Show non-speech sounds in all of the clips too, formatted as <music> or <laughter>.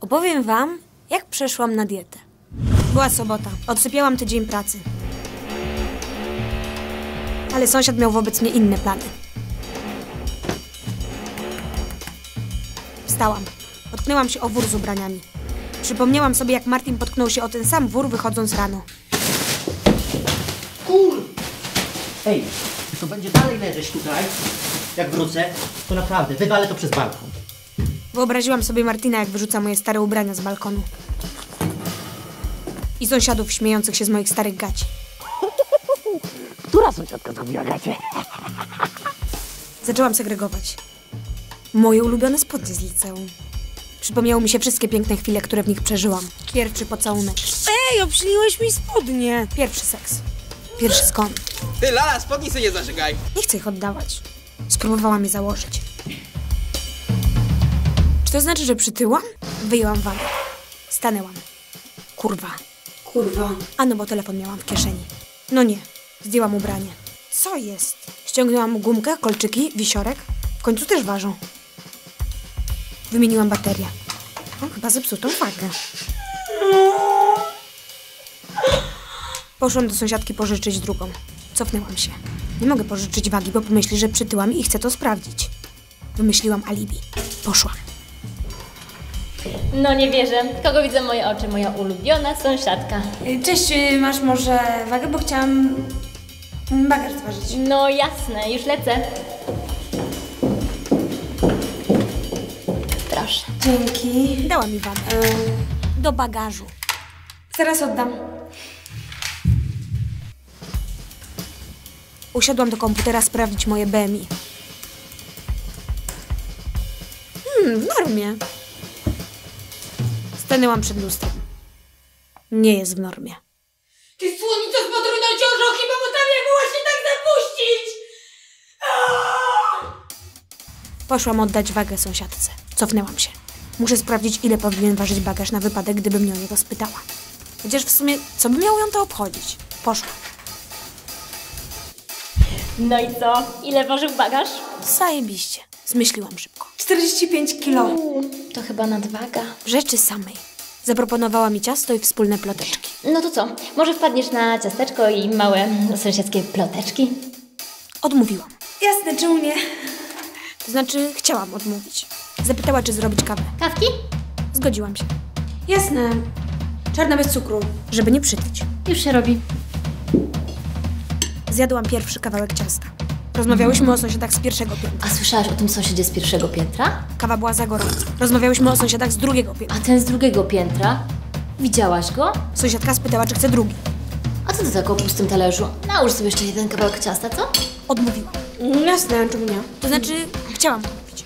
Opowiem wam, jak przeszłam na dietę. Była sobota. Odsypiałam tydzień pracy. Ale sąsiad miał wobec mnie inne plany. Wstałam. Potknęłam się o wór z ubraniami. Przypomniałam sobie, jak Martin potknął się o ten sam wór, wychodząc rano. Kur... Ej, to będzie dalej leżeć tutaj. Jak wrócę, to naprawdę wywalę to przez balkon. Wyobraziłam sobie Martina, jak wyrzuca moje stare ubrania z balkonu. I sąsiadów śmiejących się z moich starych gaci. <laughs> Która sąsiadka zrobiła gacie? <laughs> Zaczęłam segregować. Moje ulubione spodnie z liceum. Przypomniały mi się wszystkie piękne chwile, które w nich przeżyłam. Pierwszy pocałunek. Ej, obśliniłeś mi spodnie! Pierwszy seks. Pierwszy skon. Ty, Lala, spodni sobie nie zażygaj. Nie chcę ich oddawać. Spróbowałam je założyć. Czy to znaczy, że przytyłam? Wyjęłam wagę. Stanęłam. Kurwa. Kurwa. A no, bo telefon miałam w kieszeni. No nie. Zdjęłam ubranie. Co jest? Ściągnęłam gumkę, kolczyki, wisiorek. W końcu też ważą. Wymieniłam baterię. Mam chyba zepsutą wagę. Poszłam do sąsiadki pożyczyć drugą. Cofnęłam się. Nie mogę pożyczyć wagi, bo pomyśli, że przytyłam i chcę to sprawdzić. Wymyśliłam alibi. Poszłam. No nie wierzę. Kogo widzę moje oczy? Moja ulubiona sąsiadka. Cześć, y, masz może wagę, bo chciałam bagaż zważyć. No jasne, już lecę. Proszę. Dzięki. Dała mi wagę. Do bagażu. Zaraz oddam. Usiadłam do komputera sprawdzić moje BMI. Hmm, w normie. Stanęłam przed lustrem. Nie jest w normie. Ty słonico z potrójną ciążą chyba potrafię właśnie tak zapuścić! Poszłam oddać wagę sąsiadce. Cofnęłam się. Muszę sprawdzić, ile powinien ważyć bagaż na wypadek, gdyby mnie o niego spytała. Chociaż w sumie, co by miało ją to obchodzić? Poszłam. No i co? Ile ważył bagaż? Zajebiście. Zmyśliłam szybko. 45 kilo. To chyba nadwaga. Rzeczy samej. Zaproponowała mi ciasto i wspólne ploteczki. No to co? Może wpadniesz na ciasteczko i małe sąsiedzkie ploteczki? Odmówiłam. Jasne, czemu nie? To znaczy, chciałam odmówić. Zapytała, czy zrobić kawę. Kawki? Zgodziłam się, Jasne. Czarna bez cukru. żeby nie przytyć. Już się robi. Zjadłam pierwszy kawałek ciasta. Rozmawiałyśmy o sąsiadach z pierwszego piętra. A słyszałaś o tym sąsiedzie z pierwszego piętra? Kawa była za gorąca. Rozmawiałyśmy o sąsiadach z drugiego piętra. A ten z drugiego piętra? Widziałaś go? Sąsiadka spytała, czy chce drugi. A co ty tak o pustym talerzu? Nałóż sobie jeszcze jeden kawałek ciasta, co? Odmówiłam. Jasne, czemu nie? To znaczy, chciałam odmówić.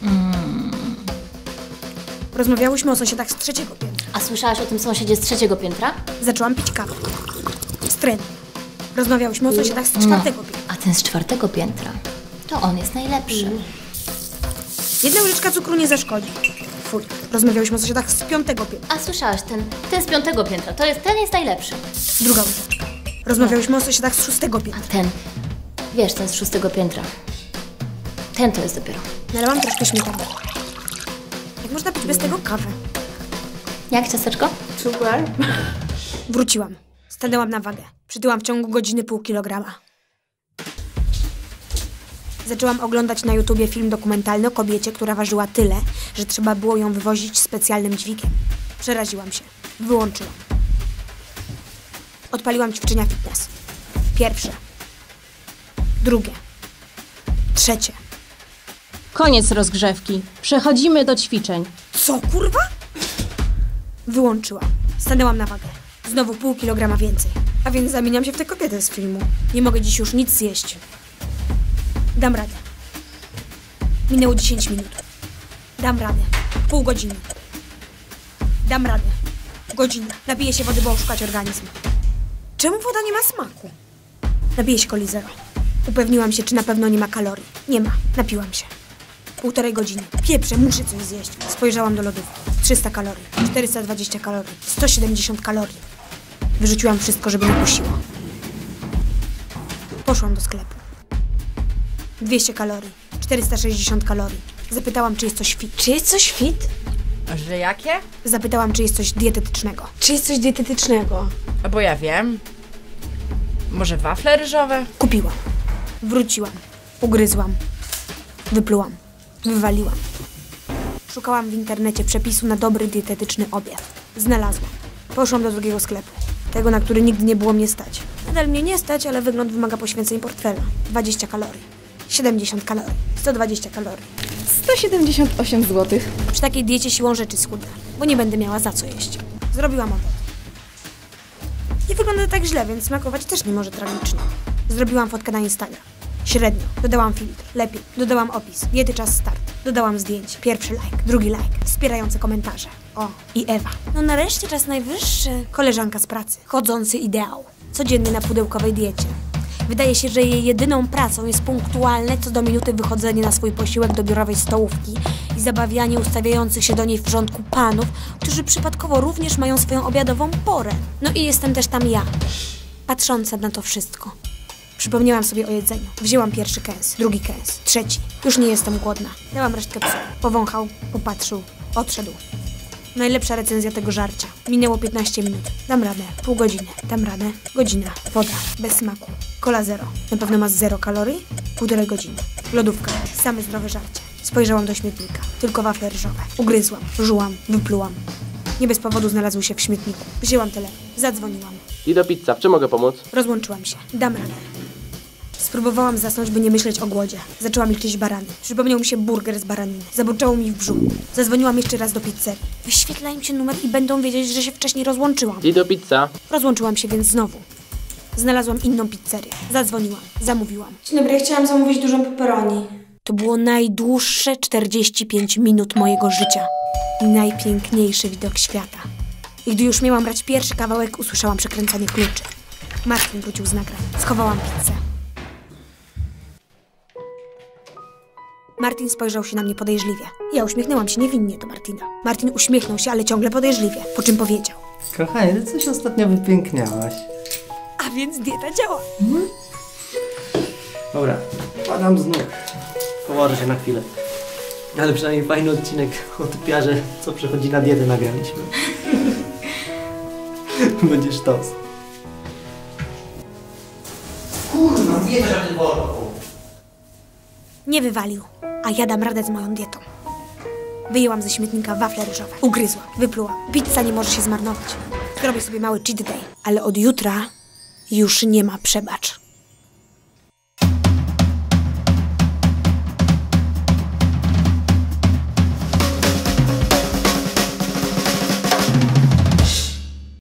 Rozmawiałyśmy o sąsiadach z trzeciego piętra. A słyszałaś o tym sąsiedzie z trzeciego piętra? Zaczęłam pić kawę. Z trenu. Rozmawiałyśmy o sąsiadach z czwartego piętra. A ten z czwartego piętra? To on jest najlepszy. Jedna łyżeczka cukru nie zaszkodzi. Fuj. Rozmawiałyśmy o sąsiadach z piątego piętra. A słyszałaś, ten, ten z piątego piętra, to jest, ten jest najlepszy. Druga łyżeczka. Rozmawiałyśmy o sąsiadach z szóstego A piętra. ten, wiesz, ten z szóstego piętra. Ten to jest dopiero. Nalałam troszkę śmietany. Jak można pić bez tego kawę? Jak ciasteczko? Super. Wróciłam. Stanęłam na wagę. Przytyłam w ciągu godziny pół kilograma. Zaczęłam oglądać na YouTubie film dokumentalny o kobiecie, która ważyła tyle, że trzeba było ją wywozić specjalnym dźwigiem. Przeraziłam się. Wyłączyłam. Odpaliłam ćwiczenia fitness. Pierwsze. Drugie. Trzecie. Koniec rozgrzewki. Przechodzimy do ćwiczeń. Co, kurwa? Wyłączyłam. Stanęłam na wagę. Znowu pół kilograma więcej. A więc zamieniam się w tę kobietę z filmu. Nie mogę dziś już nic zjeść. Dam radę. Minęło 10 minut. Dam radę. Pół godziny. Dam radę. Godzinę. Napiję się wody, bo oszukać organizm. Czemu woda nie ma smaku? Napiję się coli zero. Upewniłam się, czy na pewno nie ma kalorii. Nie ma. Napiłam się. Półtorej godziny. Pieprze, muszę coś zjeść. Spojrzałam do lodówki. 300 kalorii, 420 kalorii, 170 kalorii. Wyrzuciłam wszystko, żeby nie kusiło. Poszłam do sklepu. 200 kalorii, 460 kalorii. Zapytałam, czy jest coś fit. Czy jest coś fit? Że jakie? Zapytałam, czy jest coś dietetycznego. Czy jest coś dietetycznego? A Bo ja wiem. Może wafle ryżowe? Kupiłam. Wróciłam. Ugryzłam. Wyplułam. Wywaliłam. Szukałam w internecie przepisu na dobry dietetyczny obiad. Znalazłam. Poszłam do drugiego sklepu. Tego, na który nigdy nie było mnie stać. Nadal mnie nie stać, ale wygląd wymaga poświęceń portfela. 20 kalorii. 70 kalorii. 120 kalorii. 178 zł. Przy takiej diecie siłą rzeczy schudnę, bo nie będę miała za co jeść. Zrobiłam obiad. Nie wygląda tak źle, więc smakować też nie może tragicznie. Zrobiłam fotkę na Instagram. Średnio. Dodałam filtr. Lepiej. Dodałam opis. Diety czas start. Dodałam zdjęcie. Pierwszy like. Drugi like. Wspierające komentarze. O, i Ewa. No nareszcie czas najwyższy. Koleżanka z pracy. Chodzący ideał. Codziennie na pudełkowej diecie. Wydaje się, że jej jedyną pracą jest punktualne co do minuty wychodzenie na swój posiłek do biurowej stołówki i zabawianie ustawiających się do niej w rządku panów, którzy przypadkowo również mają swoją obiadową porę. No i jestem też tam ja, patrząca na to wszystko. Przypomniałam sobie o jedzeniu. Wzięłam pierwszy kęs, drugi kęs, trzeci. Już nie jestem głodna. Dałam resztkę psu. Powąchał, popatrzył, odszedł. Najlepsza recenzja tego żarcia. Minęło 15 minut. Dam radę. Pół godziny. Dam radę. Godzina. Woda. Bez smaku. Kola zero. Na pewno ma zero kalorii. Półtorej godziny. Lodówka. Same zdrowe żarcie. Spojrzałam do śmietnika. Tylko wafle ryżowe. Ugryzłam. Żułam. Wyplułam. Nie bez powodu znalazły się w śmietniku. Wzięłam telefon. Zadzwoniłam. I do pizza, w czym mogę pomóc? Rozłączyłam się. Dam radę. Spróbowałam zasnąć, by nie myśleć o głodzie. Zaczęłam liczyć barany. Przypomniał mi się burger z baraniny. Zaburczało mi w brzuchu. Zadzwoniłam jeszcze raz do pizzerii. Wyświetla im się numer i będą wiedzieć, że się wcześniej rozłączyłam. I do pizza. Rozłączyłam się więc znowu. Znalazłam inną pizzerię. Zadzwoniłam. Zamówiłam. Dzień dobry, chciałam zamówić dużą pepperoni. To było najdłuższe 45 minut mojego życia. I najpiękniejszy widok świata. I gdy już miałam brać pierwszy kawałek, usłyszałam przekręcanie kluczy. Martin wrócił z nagrań. Schowałam pizzę. Martin spojrzał się na mnie podejrzliwie. Ja uśmiechnęłam się niewinnie do Martina. Martin uśmiechnął się, ale ciągle podejrzliwie, po czym powiedział. Kochanie, ty coś ostatnio wypiękniałaś. A więc dieta działa. Dobra, padam z nóg. Położę się na chwilę. Ale przynajmniej fajny odcinek o typiarze, co przechodzi na dietę nagraliśmy. <laughs> Będzie sztos. Kurwa. Nie wywalił, a ja dam radę z moją dietą. Wyjęłam ze śmietnika wafle ryżowe. Ugryzłam, wyplułam. Pizza nie może się zmarnować. Zrobię sobie mały cheat day, ale od jutra już nie ma przebacz.